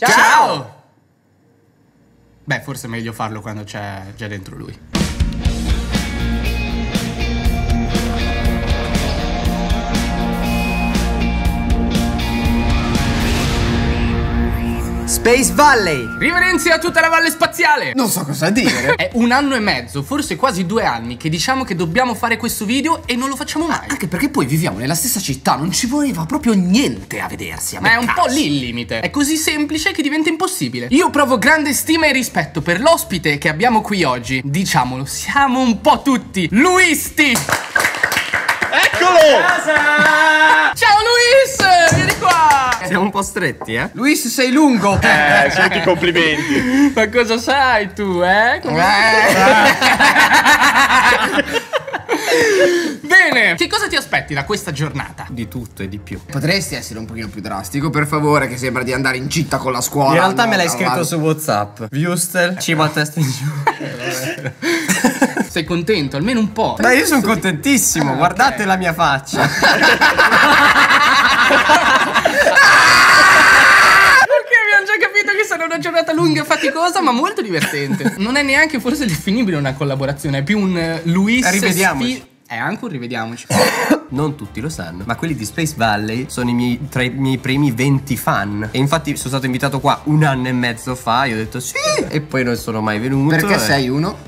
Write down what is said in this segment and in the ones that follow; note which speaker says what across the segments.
Speaker 1: Ciao!
Speaker 2: Ciao! Beh, forse è meglio farlo quando c'è già dentro lui.
Speaker 1: Space Valley!
Speaker 2: Riverenzi a tutta la valle spaziale!
Speaker 1: Non so cosa dire.
Speaker 2: È un anno e mezzo, forse quasi due anni, che diciamo che dobbiamo fare questo video e non lo facciamo mai.
Speaker 1: Anche perché poi viviamo nella stessa città, non ci voleva proprio niente a vedersi. A
Speaker 2: Ma è un po' lì il limite. È così semplice che diventa impossibile. Io provo grande stima e rispetto per l'ospite che abbiamo qui oggi. Diciamolo, siamo un po' tutti Luisti! Ciao Luis! Vieni qua!
Speaker 1: Siamo un po' stretti, eh? Luis, sei lungo.
Speaker 3: Eh, senti i complimenti.
Speaker 2: Ma cosa sai tu, eh? Come- Bene, che cosa ti aspetti da questa giornata?
Speaker 1: Di tutto e di più.
Speaker 4: Potresti essere un pochino più drastico, per favore, che sembra di andare in città con la scuola.
Speaker 1: In realtà me l'hai
Speaker 4: No,
Speaker 1: scritto
Speaker 4: no,
Speaker 1: su WhatsApp. Viewstel, cima a testa in giù.
Speaker 2: Sei contento? Almeno un po'.
Speaker 1: Ma io sono contentissimo, guardate la mia faccia.
Speaker 2: Ok, abbiamo già capito che sarà una giornata lunga e faticosa, ma molto divertente. Non è neanche forse definibile una collaborazione, è più un eh, Luis
Speaker 1: Rivediamoci.
Speaker 2: sfi- È anche un rivediamoci.
Speaker 1: Non tutti lo sanno, ma quelli di Space Valley sono i miei, tra i miei primi 20 fan. E infatti sono stato invitato qua un anno e mezzo fa. Io ho detto sì, e poi non sono mai venuto.
Speaker 4: Perché
Speaker 1: e-
Speaker 4: sei uno?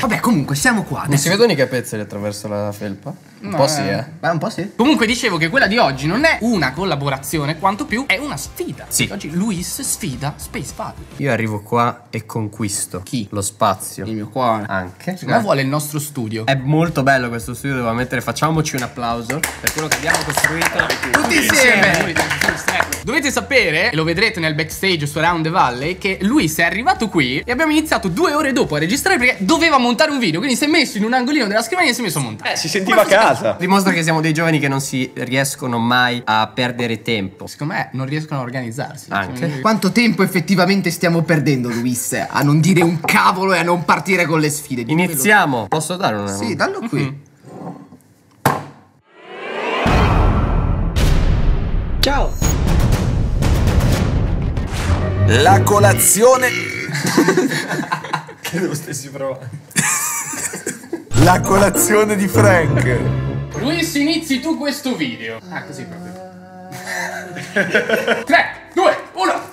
Speaker 4: Vabbè, comunque siamo qua.
Speaker 5: Non
Speaker 4: Adesso.
Speaker 5: si vedono i capezzoli attraverso la felpa? Un po' sì, eh.
Speaker 4: Beh, un po' sì.
Speaker 2: Comunque dicevo che quella di oggi non è una collaborazione, quanto più è una sfida.
Speaker 1: Sì.
Speaker 2: Oggi Luis sfida Space Valley.
Speaker 1: Io arrivo qua e conquisto.
Speaker 2: Chi?
Speaker 1: Lo spazio.
Speaker 4: Il mio cuore.
Speaker 1: Anche.
Speaker 2: Secondo me vuole il nostro studio.
Speaker 1: È molto bello questo studio, devo ammettere. Facciamoci un applauso per quello che abbiamo costruito.
Speaker 4: Tutti insieme.
Speaker 2: Dovete sapere, e lo vedrete nel backstage su Around the Valley, che Luis è arrivato qui e abbiamo iniziato due ore dopo a registrare perché doveva montare un video. Quindi si è messo in un angolino della scrivania e si è messo a montare.
Speaker 3: Eh, si sentiva a casa.
Speaker 1: Dimostra che siamo dei giovani che non si riescono mai a perdere tempo.
Speaker 2: Secondo me non riescono a organizzarsi.
Speaker 1: Anche.
Speaker 4: Quanto tempo effettivamente stiamo perdendo, Luis, a non dire un cavolo e a non partire con le sfide?
Speaker 1: Iniziamo. Posso dare una?
Speaker 4: Sì, dallo qui.
Speaker 5: Ciao!
Speaker 6: La colazione.
Speaker 5: Credo stessi provando.
Speaker 6: La colazione di Frank.
Speaker 2: Luis, inizi tu questo video. Ah, così proprio. 3, 2, 1.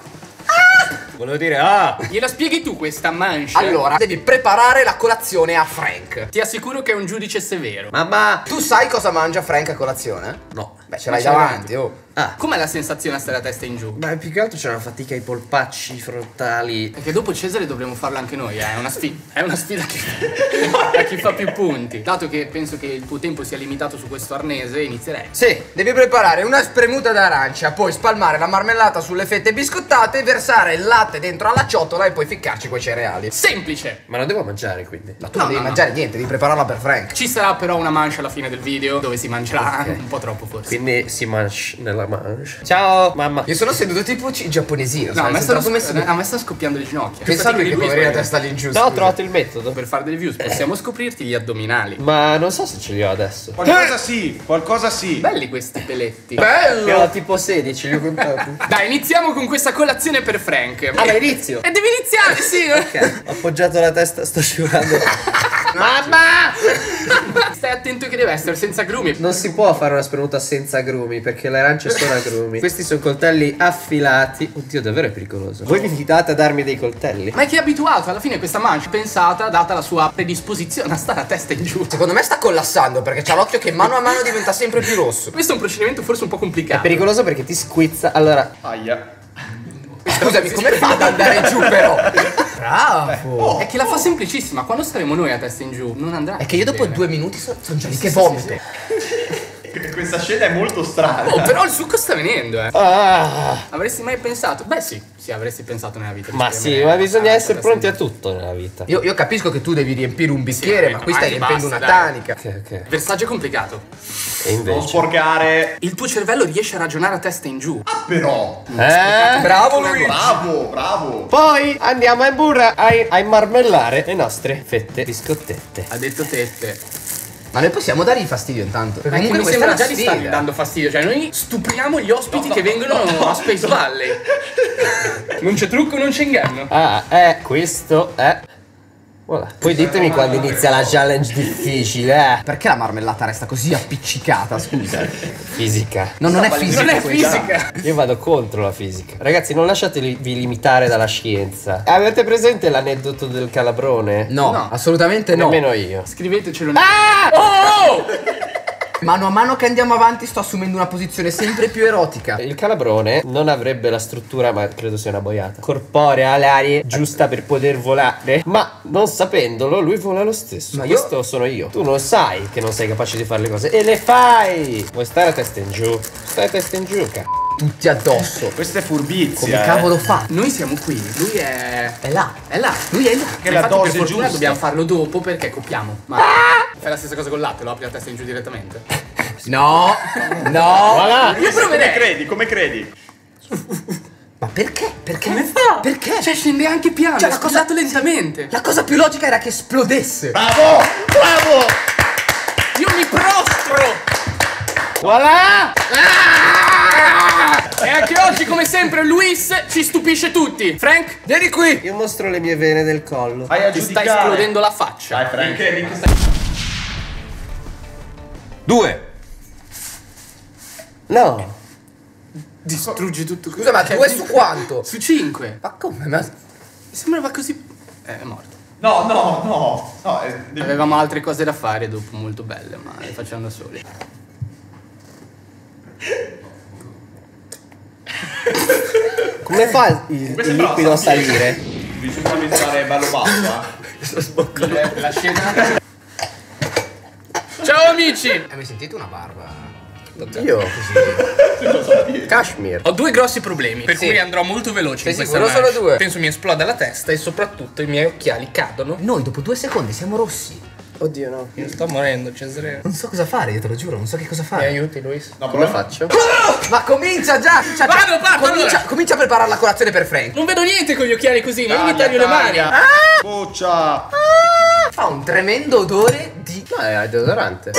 Speaker 5: Volevo dire, ah!
Speaker 2: Gliela spieghi tu questa mancia?
Speaker 4: Allora, devi preparare la colazione a Frank.
Speaker 2: Ti assicuro che è un giudice severo.
Speaker 1: Mamma!
Speaker 4: Tu sai cosa mangia Frank a colazione?
Speaker 1: No.
Speaker 4: Beh, ce l'hai davanti, oh.
Speaker 1: Ah.
Speaker 2: Com'è la sensazione a stare a testa in giù?
Speaker 5: Beh, più che altro c'è una fatica ai polpacci frontali.
Speaker 2: Perché dopo Cesare dovremmo farlo anche noi, eh. È una sfida. È una sfida che... a chi fa più punti. Dato che penso che il tuo tempo sia limitato su questo arnese, inizierei.
Speaker 4: Sì, devi preparare una spremuta d'arancia, poi spalmare la marmellata sulle fette biscottate, versare il latte dentro alla ciotola e poi ficcarci quei cereali.
Speaker 2: Semplice!
Speaker 5: Ma non devo mangiare quindi.
Speaker 4: Ma tu
Speaker 2: No,
Speaker 4: non devi
Speaker 2: no,
Speaker 4: mangiare niente, devi prepararla per Frank.
Speaker 2: Ci sarà però una mancia alla fine del video dove si mangerà un po' troppo forse.
Speaker 5: Quindi si mangia nella mancia. Ciao, mamma.
Speaker 4: Io sono seduto tipo c- giapponesino,
Speaker 2: No, a me, stanno,
Speaker 4: messo
Speaker 2: a me sta scoppiando le ginocchia. Fatico
Speaker 4: che
Speaker 2: Luis,
Speaker 4: poverina
Speaker 2: guarda.
Speaker 4: testa lì in giù.
Speaker 5: No, ho trovato il metodo.
Speaker 2: Per fare delle views possiamo scoprirti gli addominali.
Speaker 5: Ma non so se ce li ho adesso.
Speaker 3: Qualcosa sì, qualcosa sì.
Speaker 2: Belli questi peletti.
Speaker 5: Ne ho
Speaker 4: Bello!
Speaker 5: tipo 16, li ho contati.
Speaker 2: Dai, iniziamo con questa colazione per Frank.
Speaker 5: Allora inizio.
Speaker 2: E devi iniziare, sì.
Speaker 5: Ok, ho appoggiato la testa, sto scivolando.
Speaker 2: Mamma! Stai attento che deve essere senza grumi.
Speaker 5: Non si può fare una spremuta senza agrumi perché le arance sono agrumi. Questi sono coltelli affilati. Oddio, davvero è pericoloso. Voi vi invitate a darmi dei coltelli?
Speaker 2: Ma è che è abituato, alla fine questa mancia è pensata, data la sua predisposizione a stare a testa in giù.
Speaker 4: Secondo me sta collassando perché c'ha l'occhio che mano a mano diventa sempre più rosso.
Speaker 2: Questo è un procedimento forse un po'
Speaker 5: È
Speaker 2: complicato.
Speaker 5: pericoloso perché ti squizza. Allora,
Speaker 3: Aia.
Speaker 4: Scusami, come fa ad andare giù però? Bravo!
Speaker 2: È che la fa semplicissima, quando staremo noi a testa in giù non andrà.
Speaker 4: È che io dopo
Speaker 2: bene.
Speaker 4: due minuti sono già lì che vomito.
Speaker 3: Questa scena è molto strana.
Speaker 2: Oh, però il succo sta venendo, eh.
Speaker 5: ah,
Speaker 2: Avresti mai pensato? Beh sì, sì, avresti pensato nella vita.
Speaker 5: ma sì, ma bisogna
Speaker 2: a
Speaker 5: essere pronti
Speaker 2: in
Speaker 5: a tutto nella vita.
Speaker 4: Io, io capisco che tu devi riempire un bicchiere,
Speaker 2: Sì,
Speaker 4: ma qui stai riempendo
Speaker 2: basta,
Speaker 4: una
Speaker 2: dai.
Speaker 4: tanica.
Speaker 5: Ok, ok.
Speaker 2: Versaggio complicato.
Speaker 5: E
Speaker 3: Non
Speaker 5: invece.
Speaker 3: sporcare.
Speaker 2: Il tuo cervello riesce a ragionare a testa in giù.
Speaker 3: Però.
Speaker 5: Eh?
Speaker 4: Bravo Luigi!
Speaker 3: Bravo, bravo.
Speaker 5: Poi andiamo a burra a, a marmellare le nostre fette biscottette.
Speaker 2: Ha detto tette.
Speaker 4: Ma noi possiamo dargli fastidio intanto. Perché comunque
Speaker 2: mi sembra
Speaker 4: è
Speaker 2: già di stargli dando fastidio. Cioè, noi stupriamo gli ospiti che vengono a Space Valley. non c'è trucco, non c'è inganno.
Speaker 5: Ah, eh, questo è. Voilà. Poi ditemi quando inizia la challenge difficile, eh.
Speaker 4: Perché la marmellata resta così appiccicata, scusa?
Speaker 5: Fisica.
Speaker 4: No, non è fisica.
Speaker 2: Non è fisica.
Speaker 5: Io vado contro la fisica. Ragazzi, non lasciatevi limitare dalla scienza. Avete presente l'aneddoto del calabrone?
Speaker 4: No,
Speaker 2: No.
Speaker 4: assolutamente no.
Speaker 5: Nemmeno io.
Speaker 2: Scrivetecelo. Ah! Oh!
Speaker 4: Mano a mano che andiamo avanti sto assumendo una posizione sempre più erotica.
Speaker 5: Il calabrone non avrebbe la struttura, ma credo sia una boiata, corporea all'aria giusta per poter volare. Ma non sapendolo, lui vola lo stesso.
Speaker 4: Ma io-
Speaker 5: Questo sono io. Tu non sai che non sei capace di fare le cose. E le fai! Vuoi stare a testa in giù? Stai a testa in giù, cazzo.
Speaker 4: Tutti addosso.
Speaker 3: Questa è furbizia.
Speaker 4: Come
Speaker 3: eh.
Speaker 4: cavolo fa?
Speaker 2: Noi siamo qui, lui è.
Speaker 4: È là.
Speaker 2: È là.
Speaker 4: Lui è là.
Speaker 3: Che la
Speaker 2: infatti,
Speaker 3: dose
Speaker 2: per
Speaker 3: giusta.
Speaker 2: dobbiamo farlo dopo perché copiamo. Ma fai la stessa cosa con il latte, lo apri la testa in giù direttamente.
Speaker 4: No, no.
Speaker 2: Io
Speaker 3: Come
Speaker 2: proverei.
Speaker 3: credi? Come credi?
Speaker 4: Ma perché? Perché?
Speaker 2: Come fa?
Speaker 4: Perché?
Speaker 2: Cioè scende anche piano,
Speaker 4: Cioè,
Speaker 2: è
Speaker 4: la cosa-
Speaker 2: lentamente.
Speaker 4: La cosa più logica era che esplodesse.
Speaker 3: Bravo! Bravo!
Speaker 2: Io mi prostro!
Speaker 5: Voilà!
Speaker 2: E anche oggi, come sempre, Luis ci stupisce tutti. Frank,
Speaker 4: Vieni qui.
Speaker 5: Io mostro le mie vene del collo.
Speaker 3: Vai a
Speaker 2: ti stai
Speaker 3: giudicare.
Speaker 2: esplodendo la faccia.
Speaker 3: Dai, Frank.
Speaker 7: Due.
Speaker 5: No.
Speaker 2: Distruggi tutto così.
Speaker 4: Scusa, ma
Speaker 2: Cioè,
Speaker 4: due su quanto?
Speaker 2: Su 5.
Speaker 4: Ma come? Ma...
Speaker 2: Mi sembrava così. Eh, è morto.
Speaker 3: No, no, no. no eh, devi-
Speaker 2: Avevamo altre cose da fare dopo, molto belle, ma le facciamo da soli.
Speaker 5: Come fa il, il
Speaker 3: Questo
Speaker 5: liquido a salire?
Speaker 3: Bisogna mettere bello basso, eh.
Speaker 2: La scena. Amici!
Speaker 4: Hai mai sentito una barba?
Speaker 5: Io. Kashmir.
Speaker 2: Ho due grossi problemi, per
Speaker 4: Sì.
Speaker 2: cui andrò molto veloce questa
Speaker 4: sicuro?
Speaker 2: manche.
Speaker 4: Solo due?
Speaker 2: Penso mi esploda la testa e soprattutto i miei occhiali cadono.
Speaker 4: Noi dopo due secondi siamo rossi.
Speaker 5: Oddio no.
Speaker 2: Io sto morendo, Cesare.
Speaker 4: Non so cosa fare, io te lo giuro, non so che cosa
Speaker 2: Mi
Speaker 4: fare.
Speaker 2: aiuti, Luis?
Speaker 3: No,
Speaker 5: Come faccio?
Speaker 4: Ma comincia già! Comincia,
Speaker 2: Vado, parto,
Speaker 4: comincia,
Speaker 2: allora.
Speaker 4: comincia a preparare la colazione per Frank.
Speaker 2: Non vedo niente con gli occhiali così, ma io mi taglio le mani.
Speaker 3: taglia. Boccia!
Speaker 4: Fa un tremendo odore di.
Speaker 5: No, è deodorante.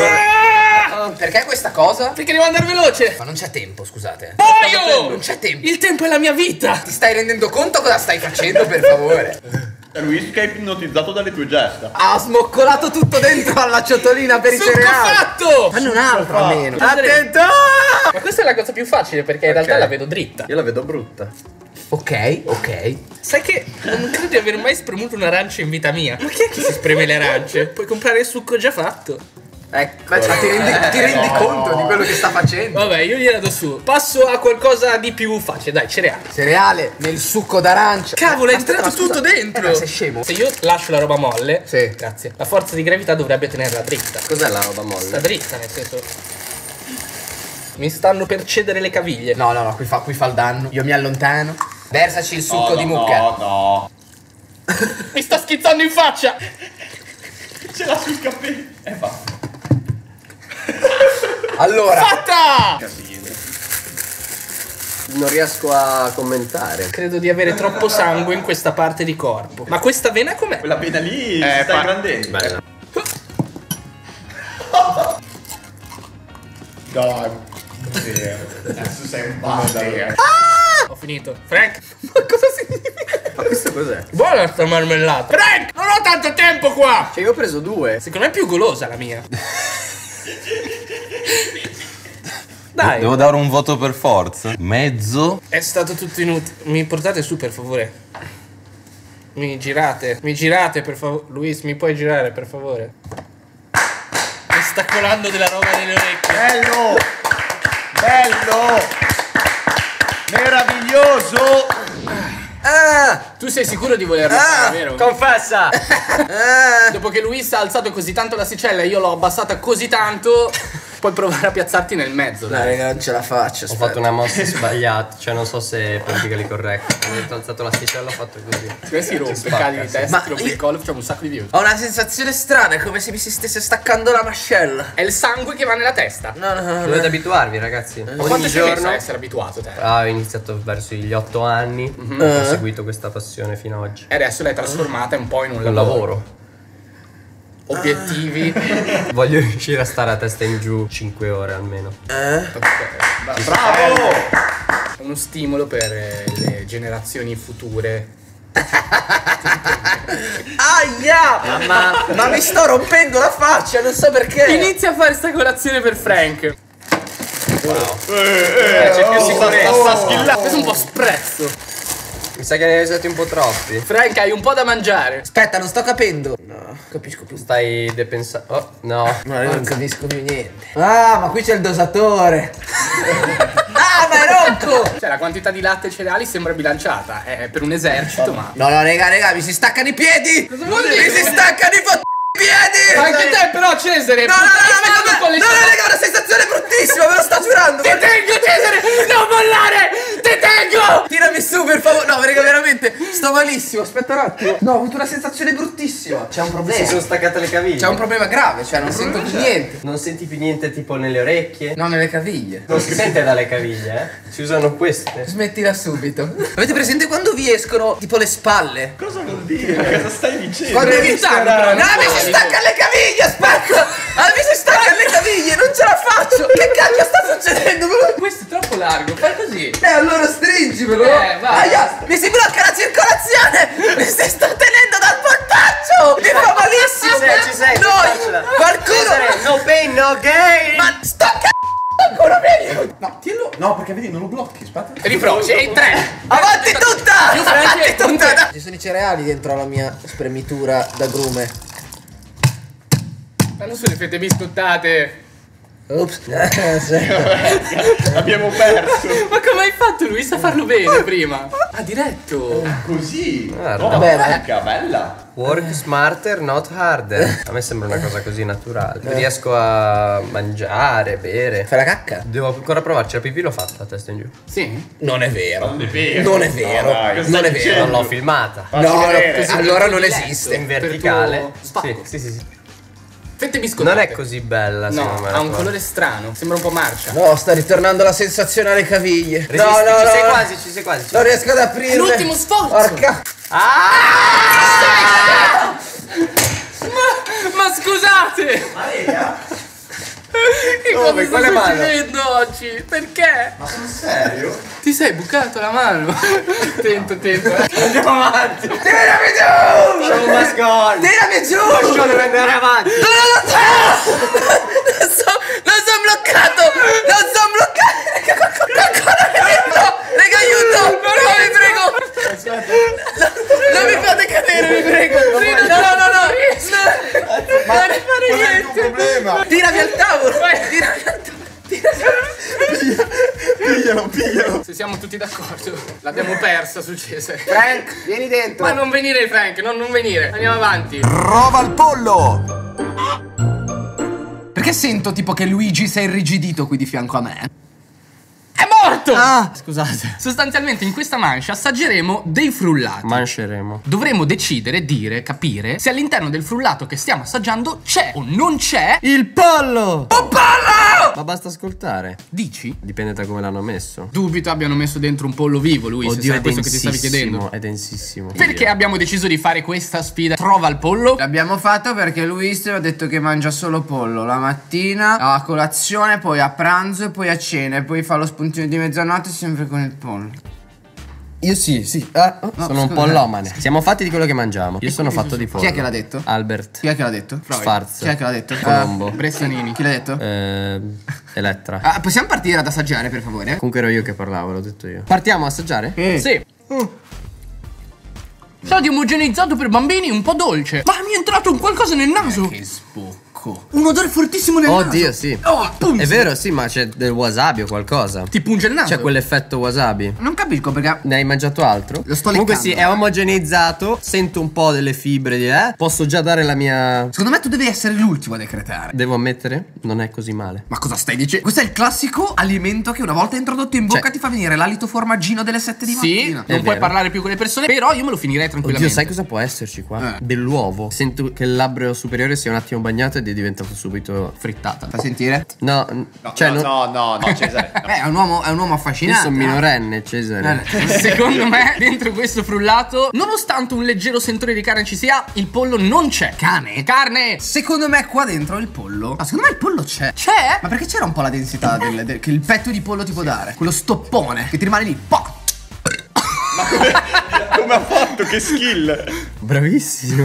Speaker 4: Perché questa cosa?
Speaker 2: Perché devo andare veloce.
Speaker 4: Ma non c'è tempo, scusate.
Speaker 2: Muoio!
Speaker 4: Non c'è tempo.
Speaker 2: Il tempo è la mia vita.
Speaker 4: Ti stai rendendo conto cosa stai facendo, per favore?
Speaker 3: Luis che è ipnotizzato dalle tue gesta.
Speaker 4: Ha smoccolato tutto dentro alla ciotolina per i
Speaker 2: Succo
Speaker 4: cereali.
Speaker 2: fatto!
Speaker 4: Fanne un altro almeno.
Speaker 2: Attento! Ma questa è la cosa più facile perché in realtà la vedo dritta.
Speaker 5: Io la vedo brutta.
Speaker 4: Ok, ok.
Speaker 2: Sai che non credo di aver mai spremuto un'arancia in vita mia. Ma chi è che si spreme le arance? Puoi comprare il succo già fatto.
Speaker 5: Ecco.
Speaker 4: Ma cioè, ti rendi, ti rendi conto di quello che sta facendo?
Speaker 2: Vabbè, io gliela do su. Passo a qualcosa di più facile, dai, cereali.
Speaker 4: Cereale nel succo d'arancia.
Speaker 2: Cavolo, è
Speaker 4: Aspetta,
Speaker 2: entrato tutto dentro.
Speaker 4: eh, ma sei scemo?
Speaker 2: Se io lascio la roba molle,
Speaker 4: Sì.
Speaker 2: grazie. La forza di gravità dovrebbe tenerla dritta.
Speaker 5: Cos'è la roba
Speaker 2: Sta
Speaker 5: molle?
Speaker 2: dritta, nel senso. Mi stanno per cedere le caviglie.
Speaker 4: No, no, no, qui fa, qui fa il danno. Io mi allontano. Versaci il succo
Speaker 3: no,
Speaker 4: di
Speaker 3: no,
Speaker 4: mucca.
Speaker 3: No, no.
Speaker 2: Mi sta schizzando in faccia!
Speaker 3: Ce l'ha sul capello. E va.
Speaker 4: Allora,
Speaker 2: Fatta!
Speaker 5: Non riesco a commentare.
Speaker 2: Credo di avere troppo sangue in questa parte di corpo. Ma questa vena com'è?
Speaker 3: Quella pena lì
Speaker 2: Eh,
Speaker 3: si sta ingrandendo.
Speaker 5: Bella.
Speaker 3: Dai. Adesso sei un bastardo.
Speaker 2: Ho finito. Frank,
Speaker 4: cosa significa?
Speaker 5: Ma questo cos'è?
Speaker 2: buona sta marmellata. Frank, non ho tanto tempo qua!
Speaker 5: Cioè, io ho preso due.
Speaker 2: Secondo me è più golosa la mia. Dai,
Speaker 7: Devo dare un voto per forza. Mezzo.
Speaker 2: è stato tutto inutile. Mi portate su per favore. Mi girate, mi girate per favore. Luis, mi puoi girare per favore? Mi sta colando della roba nelle orecchie.
Speaker 3: Bello! Bello! Meraviglioso!
Speaker 4: Ah,
Speaker 2: Tu sei sicuro di volerlo
Speaker 4: Ah,
Speaker 2: fare, vero?
Speaker 5: Confessa!
Speaker 4: ah.
Speaker 2: Dopo che Luis ha alzato così tanto l'asticella e io l'ho abbassata così tanto, puoi provare a piazzarti nel mezzo.
Speaker 4: Dai, raga, non ce la faccio.
Speaker 5: Ho fatto una mossa sbagliata, cioè non so se è politically correct. Ho alzato l'asticella ho fatto così.
Speaker 2: Se si rompe, cadi di testa,
Speaker 4: Ma
Speaker 2: ti rompi
Speaker 4: io-
Speaker 2: il collo, facciamo un sacco di views.
Speaker 4: Ho una sensazione strana, è come se mi si stesse staccando la mascella.
Speaker 2: È il sangue che va nella testa.
Speaker 4: No, no, no.
Speaker 5: Dovete
Speaker 4: no.
Speaker 5: abituarvi, ragazzi. Ogni
Speaker 2: Quanto ci hai messo
Speaker 5: giorno.
Speaker 2: a essere abituato te?
Speaker 5: Ah, ho iniziato verso gli 8 anni. Ho seguito questa passione fino ad oggi.
Speaker 2: E adesso l'hai trasformata un po' in un
Speaker 5: Un
Speaker 2: lavoro.
Speaker 5: lavoro.
Speaker 2: Obiettivi.
Speaker 5: Voglio riuscire a stare a testa in giù 5 ore almeno.
Speaker 3: Bravo!
Speaker 2: È uno stimolo per eh, le generazioni future.
Speaker 4: Aia! Ma, ma mi sto rompendo la faccia, non so perché.
Speaker 2: Inizia a fare sta colazione per Frank.
Speaker 3: C'è più sicurezza. Sta schillando.
Speaker 2: Questo è un po' sprezzo.
Speaker 5: Mi sa che ne hai usati un po' troppi.
Speaker 2: Frank, hai un po' da mangiare.
Speaker 4: Aspetta, non sto capendo. No, capisco più.
Speaker 5: Stai depensando. Oh, no.
Speaker 4: No, io non capisco più niente. Ah, ma qui c'è il dosatore. ah, ma è Rocco!
Speaker 2: Cioè, la quantità di latte e cereali sembra bilanciata. È per un esercito, ma.
Speaker 4: No, no, raga, raga, mi si staccano i piedi!
Speaker 2: vuol
Speaker 4: Mi
Speaker 2: dire?
Speaker 4: si staccano i fo- piedi!
Speaker 2: Anche te, però, Cesare.
Speaker 4: No, no, no, no, no, no, no, raga, è una sensazione bruttissima, me lo sta giurando!
Speaker 2: Ti tengo, Cesare! Non mollare! Ti tengo!
Speaker 4: Tirami su, per favore! No, raga, veramente, sto malissimo, aspetta un attimo. No, ho avuto una sensazione bruttissima. C'è un
Speaker 5: Si
Speaker 4: problema.
Speaker 5: sono staccate le caviglie.
Speaker 4: C'è un problema grave, cioè non sento più niente.
Speaker 5: Non senti più niente tipo nelle orecchie?
Speaker 4: No, nelle caviglie.
Speaker 5: Non si sente dalle caviglie, eh? Si usano queste.
Speaker 4: Smettila subito. Avete presente quando vi escono tipo le spalle?
Speaker 3: Cosa vuol dire? Cosa stai dicendo?
Speaker 4: Quando vi
Speaker 2: però,
Speaker 4: No, mi si staccano le caviglie, aspetta! Ah, mi si staccano le caviglie, non ce la faccio! Che cacchio sta succedendo?
Speaker 2: Questo è troppo largo, fai così.
Speaker 4: Eh, allora stringimelo!
Speaker 2: Eh, vai.
Speaker 4: Aia, mi si blocca la circolazione! Mi si sta tenendo dal portaccio! Mi fa malissimo!
Speaker 5: Ci sei, ci sei,
Speaker 4: No, qualcuno!
Speaker 5: no pain, no gain!
Speaker 4: Ma sto c***o ancora meglio!
Speaker 3: No, tienilo. No, perché vedi, non lo blocchi. Aspetta.
Speaker 2: Riprovo, sei tre.
Speaker 4: Avanti tutta! Avanti tutta! Ci sono i cereali dentro la mia spremitura da grume.
Speaker 2: Fanno sulle fette biscottate.
Speaker 4: Ops. Eh.
Speaker 3: Abbiamo perso.
Speaker 2: Ma come hai fatto lui a farlo bene prima? Ah, diretto.
Speaker 3: Così.
Speaker 5: Guarda.
Speaker 3: Oh, porca, bella.
Speaker 5: Work smarter, not harder. A me sembra una cosa così naturale. Riesco a mangiare, bere.
Speaker 4: Fai la cacca?
Speaker 5: Devo ancora provarci, la pipì l'ho fatta a testa in giù.
Speaker 2: Sì?
Speaker 4: Non è vero.
Speaker 3: Non è vero.
Speaker 4: Non è vero.
Speaker 3: No, dai,
Speaker 4: non è vero.
Speaker 5: Non l'ho filmata.
Speaker 4: No, no,
Speaker 3: vedere.
Speaker 4: allora non esiste.
Speaker 5: In verticale. Sì, sì, sì, sì.
Speaker 2: Fette biscottate.
Speaker 5: Non è così bella,
Speaker 2: No,
Speaker 5: secondo me.
Speaker 2: ha un colore strano. Sembra un po' marcia.
Speaker 4: No, sta ritornando la sensazione alle caviglie.
Speaker 5: Resisti,
Speaker 4: no, no,
Speaker 5: ci
Speaker 4: no,
Speaker 5: sei
Speaker 4: no.
Speaker 5: quasi, ci sei quasi.
Speaker 4: Non riesco ad aprirle.
Speaker 2: È l'ultimo sforzo.
Speaker 4: Porca.
Speaker 2: Ma scusate!
Speaker 3: Ma raga,
Speaker 2: Che
Speaker 5: Dove?
Speaker 2: cosa sta
Speaker 5: Quale mano?
Speaker 2: succedendo oggi? Perché?
Speaker 3: ma sul serio?
Speaker 2: Ti sei bucato la mano. Tento, tento.
Speaker 5: Andiamo avanti.
Speaker 4: Tirami giù!
Speaker 5: Must go on.
Speaker 4: Tirami giù!
Speaker 5: Show deve andare avanti.
Speaker 4: No, no, no, non so, non sono bloccato! Non sono bloccato! Qualcuno, mi aiuto! Raga, aiuto! No, vi prego! Non mi fate cadere, vi prego! No, no, no, no!
Speaker 3: Ma
Speaker 4: Non fare
Speaker 3: qual è il tuo
Speaker 4: niente!
Speaker 3: problema?
Speaker 4: Tirami al tavolo! Tirami al tavolo!
Speaker 3: Piglialo, piglialo.
Speaker 2: Se siamo tutti d'accordo, l'abbiamo persa su Cesare.
Speaker 4: Frank, vieni dentro!
Speaker 2: Ma non venire, Frank, non, non venire. Andiamo avanti.
Speaker 8: Prova il pollo!
Speaker 9: Perché sento tipo che Luigi si è irrigidito qui di fianco a me?
Speaker 2: È morto!
Speaker 9: Ah, scusate.
Speaker 2: Sostanzialmente in questa mancia assaggeremo dei frullati.
Speaker 5: Manceremo.
Speaker 2: Dovremo decidere, dire, capire se all'interno del frullato che stiamo assaggiando c'è o non c'è.
Speaker 5: Il pollo!
Speaker 4: Un pollo!
Speaker 5: Ma basta ascoltare.
Speaker 2: Dici?
Speaker 5: Dipende da come l'hanno messo.
Speaker 2: Dubito abbiano messo dentro un pollo vivo, lui, se
Speaker 5: Oddio,
Speaker 2: sarà
Speaker 5: è
Speaker 2: questo che ti stavi
Speaker 5: densissimo,
Speaker 2: chiedendo.
Speaker 5: È densissimo.
Speaker 2: Perché abbiamo deciso di fare questa sfida? Trova il pollo.
Speaker 9: L'abbiamo fatto perché Luis ha detto che mangia solo pollo la mattina, a colazione, poi a pranzo e poi a cena e poi fa lo spuntino di mezzanotte sempre con il pollo.
Speaker 5: Io sì, sì. Oh,
Speaker 9: No,
Speaker 5: sono un
Speaker 9: scusa.
Speaker 5: pollomane. Siamo fatti di quello che mangiamo. Io sono fatto di pollo.
Speaker 9: Chi è che l'ha detto?
Speaker 5: Albert.
Speaker 9: Chi è che l'ha detto?
Speaker 5: Sfarz.
Speaker 9: Chi è che l'ha detto?
Speaker 5: Colombo.
Speaker 9: Eh,
Speaker 2: Bressanini.
Speaker 9: chi l'ha detto?
Speaker 5: Eh, Elettra.
Speaker 9: Ah, possiamo partire ad assaggiare per favore?
Speaker 5: Comunque ero io che parlavo, l'ho detto io. Partiamo a assaggiare?
Speaker 2: Sì. Sa di omogeneizzato per bambini, un po' dolce. Ma mi è entrato un qualcosa nel naso.
Speaker 9: Che sbocco.
Speaker 2: Un odore fortissimo nel naso.
Speaker 5: Oddio, sì.
Speaker 2: Oh, punge.
Speaker 5: È vero, sì, ma c'è del wasabi o qualcosa.
Speaker 2: Ti punge il naso.
Speaker 5: C'è quell'effetto wasabi.
Speaker 9: Non capisco perché
Speaker 5: Ne hai mangiato altro?
Speaker 9: Lo sto
Speaker 5: Comunque sì, è omogeneizzato. Sento un po' delle fibre di eh. Posso già dare la mia.
Speaker 9: Secondo me tu devi essere l'ultimo a decretare.
Speaker 5: Devo ammettere? Non è così male.
Speaker 9: Ma cosa stai dicendo? Questo è il classico alimento che una volta introdotto in bocca
Speaker 5: Cioè-
Speaker 9: ti fa venire l'alito formaggino delle 7 di
Speaker 2: Sì,
Speaker 9: mattina.
Speaker 2: non
Speaker 5: È
Speaker 2: puoi
Speaker 5: vero.
Speaker 2: parlare più con le persone, però io me lo finirei tranquillamente.
Speaker 5: Oddio, sai cosa può esserci qua?
Speaker 9: Eh.
Speaker 5: Dell'uovo. Sento che il labbro superiore sia un attimo bagnato e è diventato subito frittata.
Speaker 4: Fa sentire?
Speaker 5: No,
Speaker 3: No,
Speaker 5: cioè,
Speaker 3: no,
Speaker 5: non-
Speaker 3: no, no, no, Cesare. no.
Speaker 4: Beh, è un uomo, è un uomo
Speaker 5: io
Speaker 4: affascinante.
Speaker 5: sono
Speaker 4: eh.
Speaker 5: minorenne, Cesare.
Speaker 2: Secondo me, dentro questo frullato, nonostante un leggero sentore di carne ci sia, il pollo non c'è.
Speaker 4: Cane?
Speaker 2: Carne!
Speaker 4: Secondo me qua dentro il pollo. Ah, secondo me il pollo c'è.
Speaker 2: C'è?
Speaker 4: Ma perché c'era un po' la densità del, del- che il petto di pollo ti può dare? Quello stoppone che ti rimane lì. Po!
Speaker 3: Come ha fatto? Che skill!
Speaker 5: Bravissimo.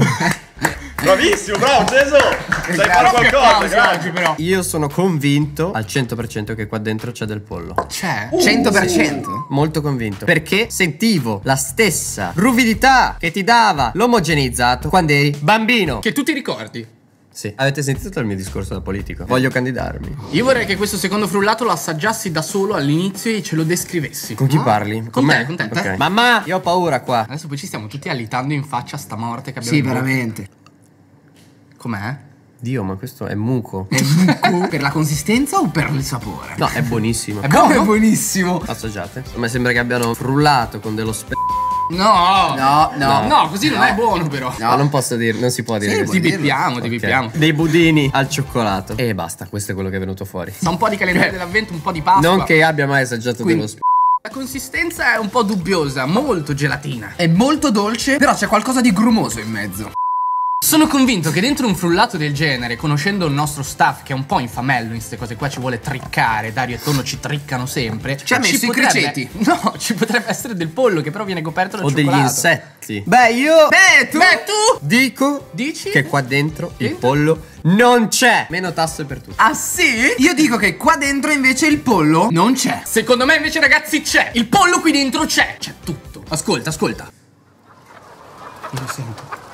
Speaker 3: Bravissimo, bravo Geso! Sai fare qualcosa, grazie.
Speaker 2: però.
Speaker 5: Io sono convinto al 100% che qua dentro c'è del pollo.
Speaker 2: C'è?
Speaker 4: 100%.
Speaker 5: Molto convinto. Perché sentivo la stessa ruvidità che ti dava l'omogenizzato quando eri bambino.
Speaker 2: Che tu ti ricordi?
Speaker 5: Sì. Avete sentito il mio discorso da politico? Voglio candidarmi.
Speaker 2: Io vorrei che questo secondo frullato lo assaggiassi da solo all'inizio e ce lo descrivessi.
Speaker 5: Con chi parli?
Speaker 2: Con
Speaker 5: me?
Speaker 2: te, con te.
Speaker 5: Ok. Mamma, io ho paura qua.
Speaker 2: Adesso poi ci stiamo tutti alitando in faccia a sta morte che abbiamo
Speaker 4: Sì, veramente.
Speaker 2: Com'è?
Speaker 5: Dio, ma questo è muco.
Speaker 4: È muco per la consistenza o per il sapore?
Speaker 5: No, è buonissimo.
Speaker 2: È buono?
Speaker 4: È buonissimo.
Speaker 5: Assaggiate. A me sembra che abbiano frullato con dello spe...
Speaker 2: No!
Speaker 4: No, no.
Speaker 2: No, così non
Speaker 4: No.
Speaker 2: è buono però.
Speaker 4: No.
Speaker 5: Non posso dire, non si può dire
Speaker 4: Sì,
Speaker 5: così.
Speaker 2: Ti bippiamo, ti bippiamo.
Speaker 5: Dei budini al cioccolato. E basta, questo è quello che è venuto fuori.
Speaker 2: Sa un po' di calendario dell'avvento, un po' di pasta.
Speaker 5: Non che abbia mai assaggiato
Speaker 4: Quindi-
Speaker 5: dello spe...
Speaker 2: La consistenza è un po' dubbiosa, molto gelatina.
Speaker 4: È molto dolce, però c'è qualcosa di grumoso in mezzo.
Speaker 2: Sono convinto che dentro un frullato del genere, conoscendo il nostro staff che è un po' infamello in queste cose qua, ci vuole triccare, Dario e Tonno ci triccano sempre.
Speaker 4: Ci ha messo i
Speaker 2: potrebbe-
Speaker 4: criceti.
Speaker 2: No, ci potrebbe essere del pollo che però viene coperto dal
Speaker 5: O degli
Speaker 2: cioccolato.
Speaker 5: insetti. Beh, io
Speaker 4: Beh, tu.
Speaker 2: Beh, tu
Speaker 5: dico
Speaker 2: dici?
Speaker 5: che qua dentro il
Speaker 2: Dentro?
Speaker 5: pollo non c'è. Meno tasse per tutti.
Speaker 4: Ah sì? Io dico che qua dentro invece il pollo non c'è.
Speaker 2: Secondo me invece ragazzi c'è. Il pollo qui dentro c'è. C'è tutto. Ascolta, ascolta. Io lo sento.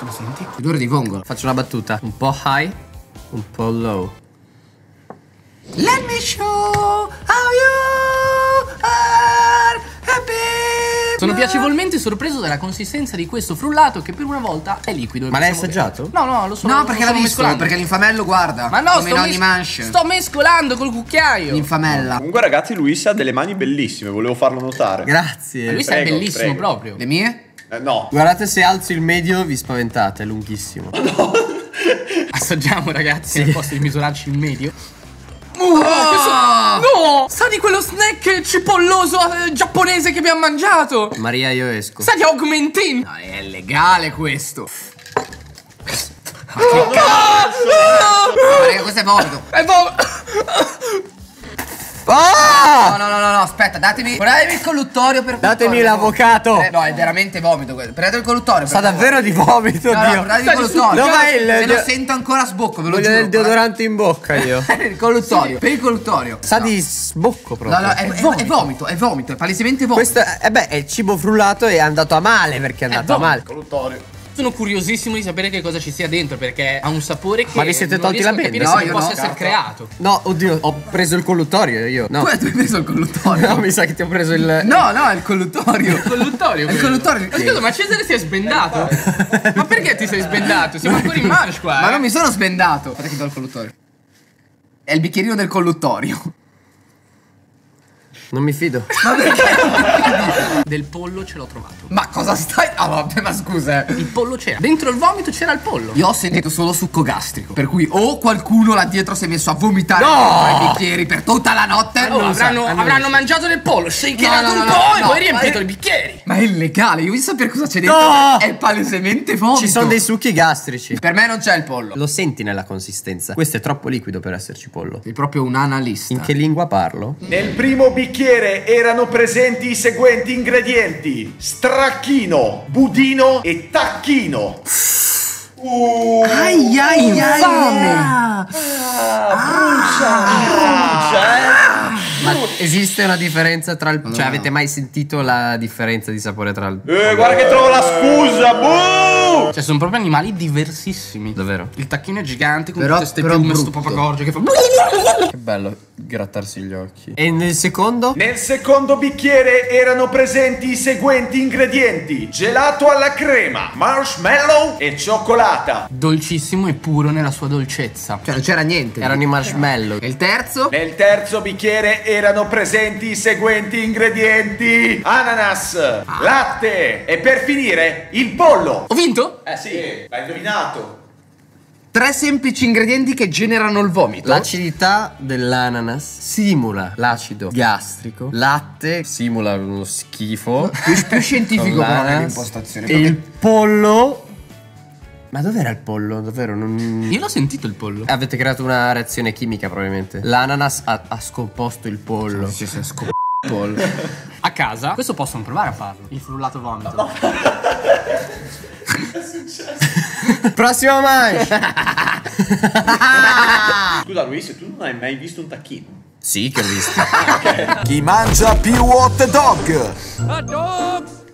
Speaker 2: Tu lo senti?
Speaker 4: Odore di vongolo.
Speaker 5: Faccio una battuta. Un po' high, un po' low.
Speaker 4: Let me show how you are happy.
Speaker 2: Sono piacevolmente sorpreso dalla consistenza di questo frullato che per una volta è liquido.
Speaker 5: Ma l'hai
Speaker 2: Possiamo
Speaker 5: assaggiato?
Speaker 2: No, no, lo so.
Speaker 4: No,
Speaker 2: lo
Speaker 4: perché
Speaker 2: sto
Speaker 4: l'ha visto,
Speaker 2: mescolando.
Speaker 4: perché l'infamello guarda.
Speaker 2: Ma no,
Speaker 4: come
Speaker 2: sto,
Speaker 4: in ogni
Speaker 2: mes- sto mescolando col cucchiaio.
Speaker 4: L'infamella.
Speaker 3: Comunque ragazzi Luis ha delle mani bellissime, volevo farlo notare.
Speaker 5: Grazie.
Speaker 2: Lui sei
Speaker 3: Prego,
Speaker 2: bellissimo
Speaker 3: prego.
Speaker 2: proprio.
Speaker 4: Le mie?
Speaker 3: Eh, no.
Speaker 5: Guardate se alzo il medio vi spaventate, è lunghissimo.
Speaker 2: Assaggiamo ragazzi
Speaker 5: Sì.
Speaker 2: al posto di misurarci il medio. Uh, questo- No! Sa di quello snack cipolloso eh, giapponese che abbiamo mangiato!
Speaker 5: Maria, io esco.
Speaker 2: Sa di augmentin!
Speaker 4: No, è legale questo. Perché questo è vomito.
Speaker 2: E boh!
Speaker 5: Ah!
Speaker 4: No, no, no, no, no, aspetta, datemi. Guardatemi il colluttorio per
Speaker 5: Datemi l'avvocato.
Speaker 4: Eh, no, è veramente vomito questo. Prendete il colluttorio. Favore.
Speaker 5: davvero di vomito,
Speaker 4: No, no,
Speaker 5: Dio.
Speaker 4: guardatevi il
Speaker 2: Sta di
Speaker 4: colluttorio.
Speaker 5: Dov'è il-
Speaker 4: Se lo sento ancora a sbocco, ve lo
Speaker 5: Voglio
Speaker 4: giuro.
Speaker 5: del deodorante in bocca io.
Speaker 4: il colluttorio. Per il colluttorio.
Speaker 5: Sa
Speaker 4: No.
Speaker 5: di sbocco proprio.
Speaker 4: No, no, è, è- è vomito, è vomito, è palesemente vomito.
Speaker 5: Questo, eh beh, è il cibo frullato e è andato a male perché è andato a male.
Speaker 2: Sono curiosissimo di sapere che cosa ci sia dentro perché ha un sapore che
Speaker 5: Ma vi siete tolti la benda?
Speaker 4: No,
Speaker 2: non
Speaker 4: io
Speaker 2: possa
Speaker 4: no.
Speaker 2: essere creato.
Speaker 5: No, oddio, ho preso il colluttorio io. No.
Speaker 4: Tu tu hai preso il colluttorio?
Speaker 5: No, mi sa che ti ho preso il.
Speaker 4: No, no, è il colluttorio.
Speaker 2: Il colluttorio.
Speaker 4: È il colluttorio.
Speaker 2: Ma scusa, ma Cesare si è sbendato? ma perché ti sei sbendato? Siamo ancora in manche qua.
Speaker 4: Ma
Speaker 2: eh.
Speaker 4: non mi sono sbendato. Aspetta che do il colluttorio. È il bicchierino del colluttorio.
Speaker 5: Non mi fido.
Speaker 2: Del pollo ce l'ho trovato.
Speaker 4: Ma cosa stai? Ah, vabbè, ma scusa. eh.
Speaker 2: Il pollo c'era. Dentro il vomito c'era il pollo.
Speaker 4: Io ho sentito solo succo gastrico. Per cui o qualcuno là dietro si è messo a vomitare
Speaker 5: No!
Speaker 4: i bicchieri per tutta la notte.
Speaker 2: Oh, avranno, avranno mangiato del pollo, shakerato
Speaker 4: No, no,
Speaker 2: un
Speaker 4: no,
Speaker 2: po'
Speaker 4: no,
Speaker 2: e
Speaker 4: no.
Speaker 2: poi riempito
Speaker 4: Ma-
Speaker 2: i bicchieri.
Speaker 4: Ma è illegale, io voglio sapere cosa c'è dentro.
Speaker 5: No!
Speaker 4: È palesemente vomito.
Speaker 5: Ci sono dei succhi gastrici.
Speaker 4: Per me non c'è il pollo.
Speaker 5: Lo senti nella consistenza. Questo è troppo liquido per esserci pollo.
Speaker 4: Sei proprio un analista.
Speaker 5: In che lingua parlo?
Speaker 3: Nel primo bicchiere erano presenti i seguenti ingredienti: stracchino, budino e tacchino. Uh,
Speaker 4: Ai ai ai.
Speaker 3: Ah,
Speaker 5: Ma esiste una differenza tra il. Cioè, avete mai sentito la differenza di sapore tra il.
Speaker 3: Eh, guarda che trovo la scusa. Buh!
Speaker 2: Cioè, sono proprio animali diversissimi.
Speaker 5: Davvero?
Speaker 2: Il tacchino è gigante con
Speaker 4: Però-
Speaker 2: tutte queste
Speaker 4: però
Speaker 2: piume, sto
Speaker 4: brutto.
Speaker 2: papagorgio che fa.
Speaker 5: Che bello grattarsi gli occhi. E nel secondo?
Speaker 3: Nel secondo bicchiere erano presenti i seguenti ingredienti: gelato alla crema, marshmallow e cioccolata.
Speaker 2: Dolcissimo e puro nella sua dolcezza.
Speaker 4: Cioè non c'era niente.
Speaker 5: Erano i marshmallow.
Speaker 4: E il terzo?
Speaker 3: Nel terzo bicchiere erano presenti i seguenti ingredienti: ananas, latte e per finire il pollo.
Speaker 2: Ho vinto?
Speaker 3: Eh sì, l'hai indovinato.
Speaker 4: Tre semplici ingredienti che generano il vomito.
Speaker 5: L'acidità dell'ananas simula l'acido gastrico, latte simula uno schifo.
Speaker 4: più, più scientifico però nell'impostazione.
Speaker 5: E il pollo. Ma dov'era il pollo? Davvero? Non...
Speaker 2: Io l'ho sentito il pollo.
Speaker 5: Avete creato una reazione chimica probabilmente. L'ananas ha, ha scomposto il pollo.
Speaker 4: Sì, sì, scop- pollo.
Speaker 2: A casa, questo possono provare a farlo. Il frullato vomito.
Speaker 5: Prossimo manche!
Speaker 3: Scusa Luis, tu non hai mai visto un tacchino?
Speaker 5: sì, che ho visto.
Speaker 10: Chi mangia più hot dog?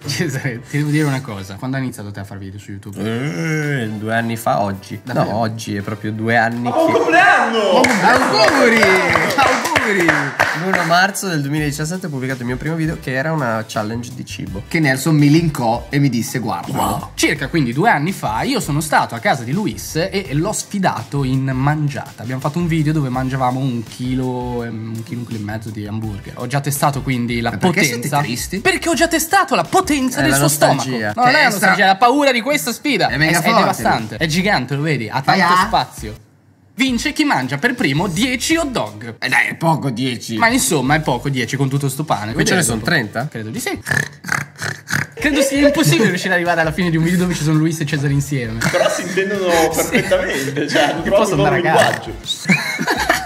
Speaker 2: Cesare, ti devo dire una cosa. Quando hai iniziato te a fare video su YouTube?
Speaker 5: Eh, due anni fa oggi. No, oggi è proprio due anni
Speaker 3: Buon
Speaker 5: che.
Speaker 3: compleanno!
Speaker 4: Auguri! Auguri!
Speaker 5: L'1 marzo del 2017 ho pubblicato il mio primo video che era una challenge di cibo.
Speaker 4: Che Nelson mi linkò e mi disse guarda.
Speaker 2: Circa quindi due anni fa io sono stato a casa di Luis e l'ho sfidato in mangiata. Abbiamo fatto un video dove mangiavamo un chilo, e- un chilo, un chilo e mezzo di hamburger. Ho già testato quindi la
Speaker 4: Ma perché
Speaker 2: potenza.
Speaker 4: siete tristi?
Speaker 2: Perché ho già testato la potenza
Speaker 5: È
Speaker 2: del
Speaker 5: la
Speaker 2: suo
Speaker 5: nostalgia.
Speaker 2: stomaco. No, non
Speaker 4: Che
Speaker 2: è
Speaker 4: è
Speaker 2: la nostalgia, è la paura di questa sfida.
Speaker 4: È mega
Speaker 2: è,
Speaker 4: forte,
Speaker 2: devastante. È gigante, lo vedi? Ha
Speaker 4: Vai,
Speaker 2: tanto
Speaker 4: ah.
Speaker 2: spazio. Vince chi mangia per primo 10 hot dog.
Speaker 4: Eh dai, è poco 10.
Speaker 2: Ma insomma è poco 10 con tutto sto pane.
Speaker 5: Qui ce ne sono
Speaker 2: dopo?
Speaker 5: 30?
Speaker 2: Credo di sì. Credo sia impossibile riuscire ad arrivare alla fine di un video dove ci sono Luis e Cesare insieme.
Speaker 3: Però si intendono perfettamente, cioè hanno
Speaker 2: Io
Speaker 3: trovato
Speaker 2: posso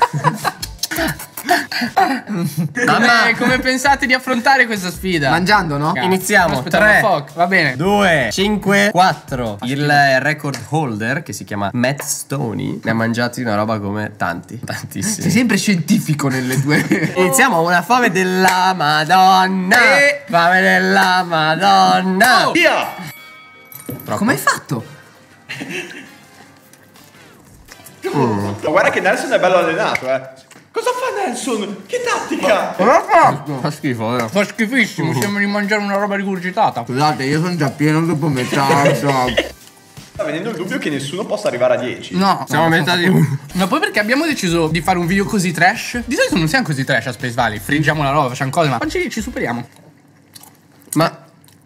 Speaker 3: un nuovo
Speaker 2: andare a casa.
Speaker 3: linguaggio.
Speaker 2: Come, come pensate di affrontare questa sfida?
Speaker 4: Mangiando, no?
Speaker 5: Iniziamo.
Speaker 2: Aspetta,
Speaker 5: Tre.
Speaker 2: fuck, Va bene.
Speaker 5: 2, 5, 4. Il record holder, che si chiama Matt Stoney, ne ha mangiati una roba come tanti.
Speaker 4: Sei
Speaker 5: Tantissimi.
Speaker 4: sempre scientifico nelle due.
Speaker 5: Iniziamo una fame della Madonna.
Speaker 4: E-
Speaker 5: Fame della Madonna.
Speaker 3: Via!
Speaker 4: Come hai fatto?
Speaker 3: Ma guarda che Nelson è bello allenato, eh. Cosa fa Nelson? Che tattica!
Speaker 5: Fa schifo, vero?
Speaker 2: Fa schifissimo, sembra di mangiare una roba rigurgitata.
Speaker 4: Scusate, io sono già pieno dopo metà.
Speaker 3: Sta venendo il dubbio che nessuno possa arrivare a 10.
Speaker 2: No,
Speaker 5: Siamo a metà di uno.
Speaker 2: Ma poi perché abbiamo deciso di fare un video così trash? Di solito non siamo così trash a Space Valley, fringiamo la roba, facciamo cose, ma oggi ci superiamo.
Speaker 5: Ma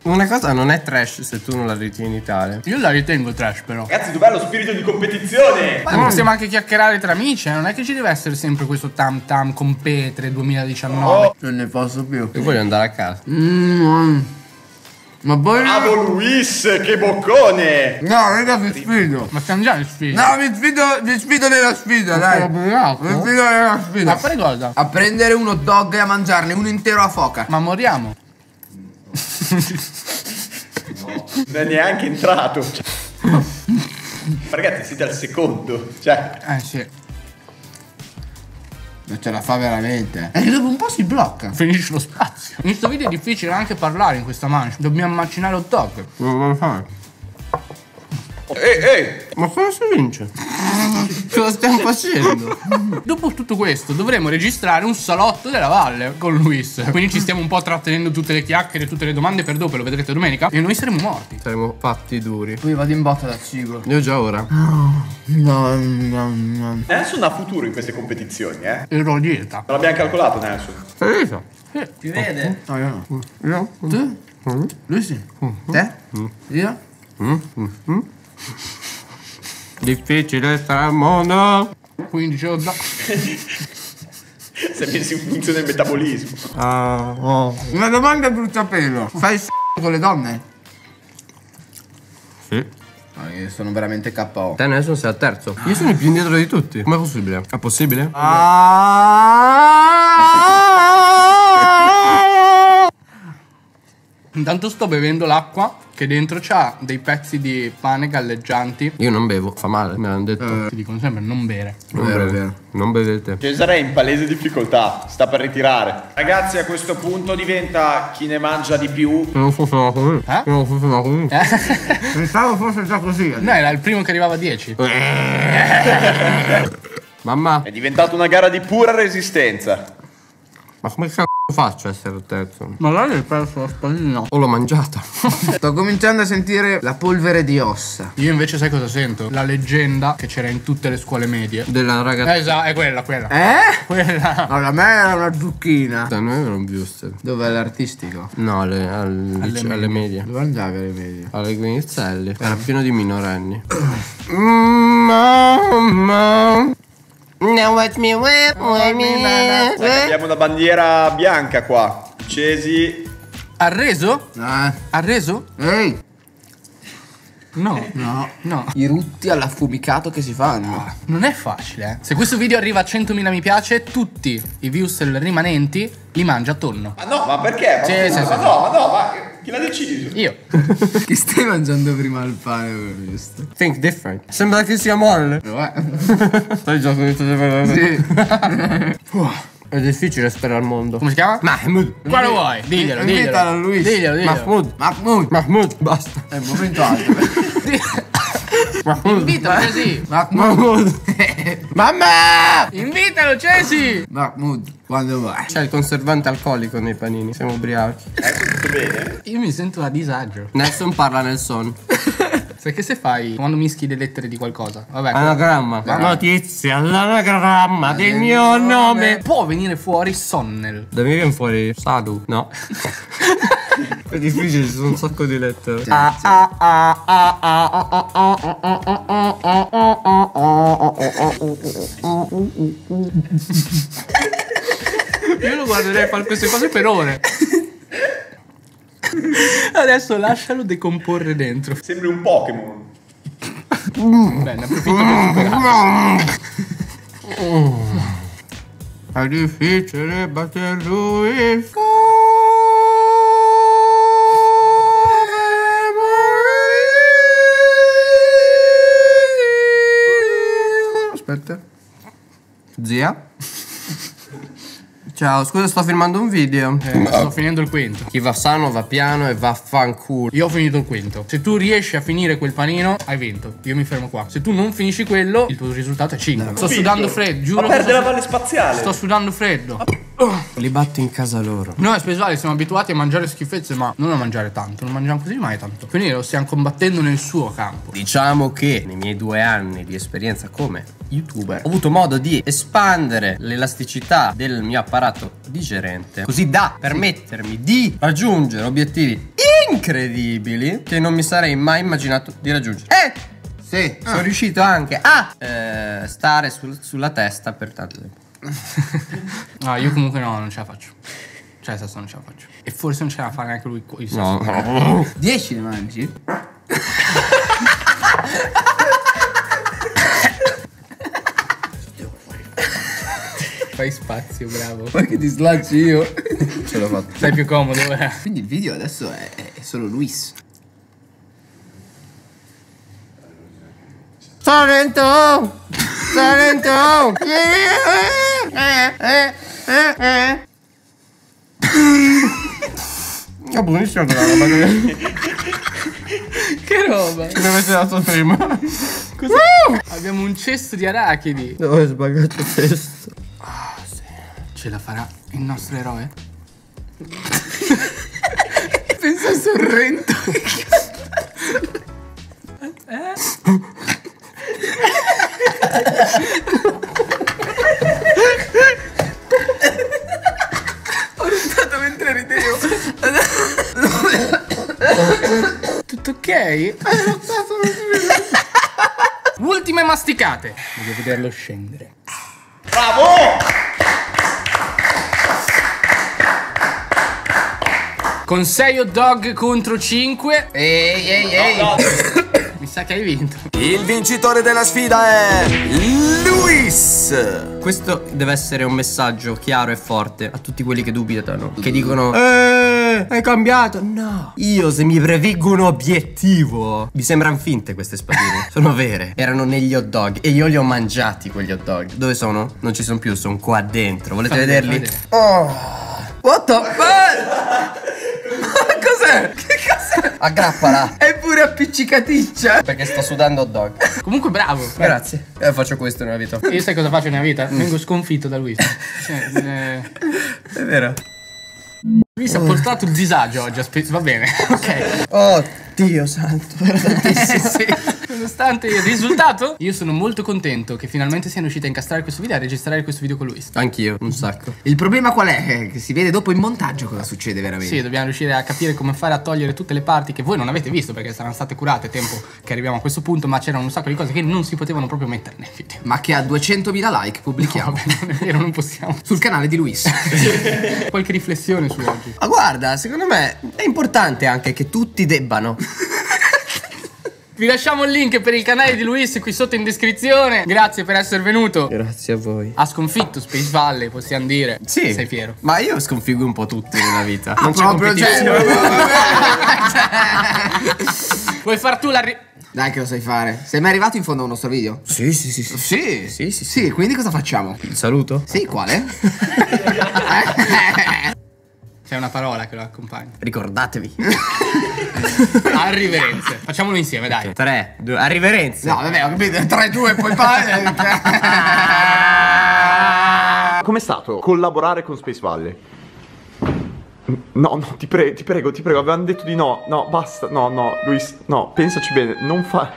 Speaker 5: una cosa non è trash se tu non la ritieni tale.
Speaker 2: Io la ritengo trash però.
Speaker 3: Ragazzi, dov'è lo spirito di competizione?
Speaker 2: Ma possiamo anche chiacchierare tra amici, eh? non è che ci deve essere sempre questo tam tam competere 2019.
Speaker 4: Non ne posso più.
Speaker 5: Io voglio andare a casa.
Speaker 4: Mm, ma poi.
Speaker 3: Bravo Luis, che boccone!
Speaker 4: No, raga, vi sfido.
Speaker 2: Ma stiamo già in sfida.
Speaker 4: No, vi sfido, vi sfido nella sfida, dai. Vi sfido nella
Speaker 2: Ma
Speaker 4: sfida.
Speaker 2: fare cosa?
Speaker 4: A prendere un hot dog e a mangiarne uno intero a foca.
Speaker 2: Ma moriamo.
Speaker 3: Non è neanche entrato. Cioè. Ragazzi, siete al secondo. Cioè,
Speaker 2: Eh sì.
Speaker 4: Non ce la fa veramente. E dopo un po' si blocca.
Speaker 2: Finisce lo spazio. In questo video è difficile anche parlare in questa mancia. Dobbiamo macinare hot dog.
Speaker 5: Non lo fare.
Speaker 3: Ehi, ehi!
Speaker 5: Ma cosa si vince? Cosa stiamo facendo?
Speaker 2: Dopo tutto questo dovremo registrare un salotto della valle con Luis. Quindi ci stiamo un po' trattenendo tutte le chiacchiere, tutte le domande per dopo, lo vedrete domenica. E noi saremo morti.
Speaker 5: Saremo fatti duri.
Speaker 4: Poi vado in botta da cibo.
Speaker 5: Io già ora.
Speaker 4: No, no, no.
Speaker 3: Nelson ha futuro in queste competizioni, eh.
Speaker 2: Ero dieta.
Speaker 3: Non l'abbiamo calcolato, Nelson.
Speaker 5: Felice.
Speaker 4: Ti vede? No, io no.
Speaker 5: Io?
Speaker 4: Tu? Lui sì. Te? Io?
Speaker 5: Difficile stare al mondo.
Speaker 2: 15 hot dog.
Speaker 3: Si è messo in funzione il metabolismo.
Speaker 5: Ah, oh.
Speaker 4: Una domanda bruciapelo. Fai s*** con le donne?
Speaker 5: Sì.
Speaker 4: No, io sono veramente KO.
Speaker 5: Te adesso sei al terzo. Io sono il più indietro di tutti. Com'è possibile? È possibile?
Speaker 2: Intanto sto bevendo l'acqua che dentro c'ha dei pezzi di pane galleggianti.
Speaker 5: Io non bevo, fa male, me l'hanno detto.
Speaker 2: Ti dicono sempre non bere.
Speaker 5: non,
Speaker 4: vero,
Speaker 5: beve.
Speaker 4: vero.
Speaker 5: non bevete.
Speaker 3: Cesare è in palese difficoltà. Sta per ritirare. Ragazzi, a questo punto diventa chi ne mangia di più.
Speaker 5: Se non fosse così.
Speaker 2: Eh?
Speaker 5: Se non fosse così.
Speaker 4: Pensavo fosse già così.
Speaker 2: No, era il primo che arrivava a 10.
Speaker 5: Mamma,
Speaker 3: È diventata una gara di pura resistenza.
Speaker 5: ma come cazzo faccio a essere il terzo?
Speaker 2: Magari hai perso la spallina.
Speaker 5: O l'ho mangiata.
Speaker 4: Sto cominciando a sentire la polvere di ossa.
Speaker 2: Io invece sai cosa sento? La leggenda che c'era in tutte le scuole medie.
Speaker 5: Della ragazza.
Speaker 2: Eh, esatto, è quella, quella.
Speaker 4: Eh?
Speaker 2: Quella.
Speaker 4: No, la me era una zucchina.
Speaker 5: Da noi erano Wuster.
Speaker 4: Dov'è l'artistico?
Speaker 5: No, alle, al- alle,
Speaker 2: medie.
Speaker 5: medie.
Speaker 4: Dove andavi alle medie?
Speaker 5: Alle Guinizelli. Era pieno di minorenni. Mamma.
Speaker 3: Abbiamo una bandiera bianca qua. Cesi.
Speaker 2: Ha reso?
Speaker 4: Ah.
Speaker 2: Ha reso?
Speaker 4: Ehi!
Speaker 2: No.
Speaker 4: No.
Speaker 2: No.
Speaker 4: I rutti all'affumicato che si fanno.
Speaker 2: Non è facile, eh. Se questo video arriva a 100.000 mi piace, tutti i views rimanenti li mangia a tonno.
Speaker 3: Ma no, ma perché? Ma,
Speaker 2: Sì, sì,
Speaker 3: ma
Speaker 2: sì.
Speaker 3: no, ma no, ma chi l'ha deciso?
Speaker 2: Io.
Speaker 4: Che stai mangiando prima il pane, visto?
Speaker 5: Think different. Sembra che sia molle. Stai già finito di vedere. È difficile stare al mondo.
Speaker 2: Come si chiama?
Speaker 5: Mahmoud.
Speaker 2: Quale vuoi? Diglielo,
Speaker 4: Invitalo,
Speaker 2: diglielo.
Speaker 4: Luis.
Speaker 2: Diglielo, diglielo.
Speaker 5: Mahmoud.
Speaker 4: Mahmoud!
Speaker 5: Mahmoud, basta.
Speaker 4: È il momento alto.
Speaker 5: Mahmoud.
Speaker 2: Invitalo, Cesi.
Speaker 4: Mahmoud!
Speaker 5: Mamma!
Speaker 2: Invitalo, Cesi.
Speaker 4: Mahmoud, quando vai?
Speaker 5: C'è il conservante alcolico nei panini. Siamo ubriachi.
Speaker 3: Tutto bene?
Speaker 2: Io mi sento a disagio.
Speaker 5: Nelson parla nel son.
Speaker 2: Perché se fai quando mischi le lettere di qualcosa? Vabbè.
Speaker 5: Anagramma. Notizia, l'anagramma del mio nome.
Speaker 2: Può venire fuori Sonnel.
Speaker 5: Da me viene fuori Sadu. No. È difficile, ci sono un sacco di lettere.
Speaker 2: Io lo guarderei a fare queste cose per ore. Adesso lascialo decomporre dentro.
Speaker 3: Sembra un Pokémon.
Speaker 2: Bene, approfitto per superare.
Speaker 5: È difficile battere lui. Aspetta. Zia? Ciao, scusa, sto filmando un video.
Speaker 2: Eh, sto finendo il quinto.
Speaker 5: Chi va sano va piano e va fanculo.
Speaker 2: Io ho finito il quinto. Se tu riesci a finire quel panino, hai vinto. Io mi fermo qua. Se tu non finisci quello, il tuo risultato è 5. Sto sudando freddo, giuro.
Speaker 3: Ma perde la valle spaziale.
Speaker 2: sto sudando freddo.
Speaker 5: Li batto in casa loro.
Speaker 2: Noi speciali siamo abituati a mangiare schifezze, ma non a mangiare tanto. Non mangiamo così mai tanto. Quindi lo stiamo combattendo nel suo campo.
Speaker 5: Diciamo che nei miei due anni di esperienza come youtuber ho avuto modo di espandere l'elasticità del mio apparato digerente così da permettermi di raggiungere obiettivi incredibili che non mi sarei mai immaginato di raggiungere. E sì, sono riuscito anche a eh, stare sul- sulla testa per tanto tempo.
Speaker 2: Ah, io comunque no, non ce la faccio. Cioè, adesso non ce la faccio. E forse non ce la fa neanche lui. il sesto.
Speaker 5: No.
Speaker 4: 10 ne mangi?
Speaker 2: Fai spazio, bravo.
Speaker 4: Poi che ti slacci io.
Speaker 5: Ce l'ho fatta.
Speaker 2: Stai più comodo, eh.
Speaker 4: Quindi il video adesso è, è solo Luis.
Speaker 5: Sorrento! Sorrento! È buonissima quella roba che
Speaker 2: Che roba.
Speaker 5: mi avete dato prima.
Speaker 2: Abbiamo un cesto di arachidi.
Speaker 5: Dove hai sbagliato questo?
Speaker 2: Ce la farà il nostro eroe?
Speaker 4: Pensa a Sorrento. Ho rubato mentre ridevo.
Speaker 2: Tutto ok? Ultime masticate. Voglio vederlo scendere. Con 6 hot dog contro 5.
Speaker 4: Ehi, ehi, ehi.
Speaker 2: Mi sa che hai vinto.
Speaker 10: Il vincitore della sfida è Luis.
Speaker 5: Questo deve essere un messaggio chiaro e forte a tutti quelli che dubitano. Che dicono Eh, hai cambiato. No. Io se mi prefiggo un obiettivo. Vi sembrano finte queste spadine? sono vere. Erano negli hot dog e io li ho mangiati quegli hot dog. Dove sono? Non ci sono più, sono qua dentro. Volete
Speaker 2: Fammi
Speaker 5: vederli?
Speaker 2: vedere.
Speaker 4: What the fuck? Ma cos'è? Che cos'è?
Speaker 5: Aggrappala.
Speaker 4: È appiccicaticcia.
Speaker 5: Perché sto sudando hot dog.
Speaker 2: Comunque bravo.
Speaker 5: Grazie. E faccio questo nella vita.
Speaker 2: Io sai cosa faccio nella vita? Vengo sconfitto da Luis. Cioè, eh,
Speaker 5: È vero.
Speaker 2: Lui si è portato il disagio oggi, va bene, ok.
Speaker 4: Oh, Dio santo.
Speaker 2: Sì, sì. Nonostante il risultato, io sono molto contento che finalmente siano riusciti a incastrare questo video e a registrare questo video con lui.
Speaker 5: Anch'io, un sacco.
Speaker 4: Il problema qual è? Che si vede dopo in montaggio cosa succede veramente.
Speaker 2: Sì, dobbiamo riuscire a capire come fare a togliere tutte le parti che voi non avete visto perché saranno state curate a tempo che arriviamo a questo punto, ma c'erano un sacco di cose che non si potevano proprio mettere nel video.
Speaker 4: Ma che a 200.000 like pubblichiamo.
Speaker 2: Vabbè, non è vero, non possiamo.
Speaker 4: Sul canale di Luis.
Speaker 2: Qualche riflessione su oggi.
Speaker 5: Ma guarda, secondo me è importante anche che tutti debbano.
Speaker 2: Vi lasciamo il link per il canale di Luis qui sotto in descrizione. Grazie per essere venuto.
Speaker 5: Grazie a voi.
Speaker 2: Ha sconfitto Space Valley, possiamo dire.
Speaker 5: Sì.
Speaker 2: Sei fiero.
Speaker 5: Ma io sconfiggo un po' tutti nella vita.
Speaker 4: Ah, proprio cioè,
Speaker 2: Vuoi far tu la ri-
Speaker 4: Dai che lo sai fare. Sei mai arrivato in fondo a un nostro video?
Speaker 5: Sì, sì, sì, sì.
Speaker 4: Sì.
Speaker 5: Sì, sì,
Speaker 4: Sì, quindi cosa facciamo?
Speaker 5: Il saluto?
Speaker 4: Sì, quale?
Speaker 2: C'è una parola che lo accompagna.
Speaker 5: Ricordatevi.
Speaker 2: Arriverenze. Facciamolo insieme, dai.
Speaker 5: 3, 2, arriverenze.
Speaker 4: No, vabbè, ho capito. 3-2 e poi fai.
Speaker 3: Com'è stato collaborare con Space Valley? No, no, ti, pre- ti prego, ti prego, avevano detto di no. No, basta. No, no, Luis, no, pensaci bene. Non fa.